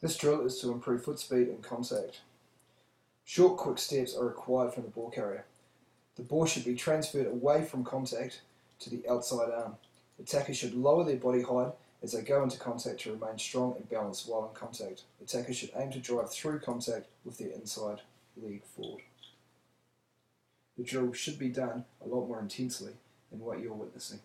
This drill is to improve foot speed and contact. Short, quick steps are required from the ball carrier. The ball should be transferred away from contact to the outside arm. Attackers should lower their body height as they go into contact to remain strong and balanced while in contact. Attackers should aim to drive through contact with their inside leg forward. The drill should be done a lot more intensely than what you're witnessing.